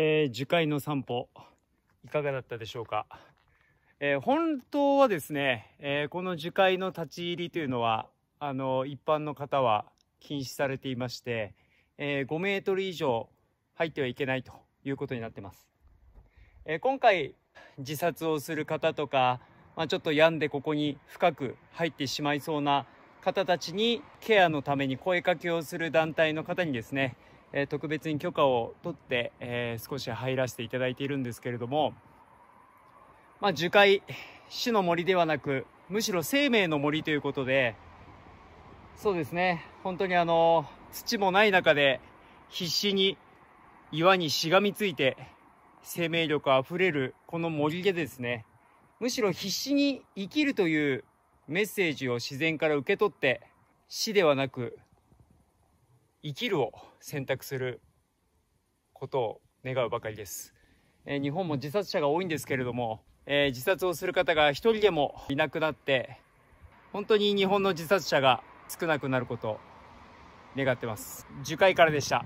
え樹海の散歩いかがだったでしょうか、えー、本当はですね、えー、この樹海の立ち入りというのはあの一般の方は禁止されていまして、え、5メートル以上入ってはいけないということになってます、え今回自殺をする方とか、まあ、ちょっと病んでここに深く入ってしまいそうな方たちにケアのために声かけをする団体の方にですねえ、特別に許可を取って、え、少し入らせていただいているんですけれども、まあ、樹海死の森ではなくむしろ生命の森ということでそうですね。本当にあの土もない中で必死に岩にしがみついて生命力あふれるこの森でですねむしろ必死に生きるというメッセージを自然から受け取って死ではなく生きるを選択することを願うばかりです、えー、日本も自殺者が多いんですけれども、えー、自殺をする方が一人でもいなくなって本当に日本の自殺者が少なくなることを願ってます。樹海からでした。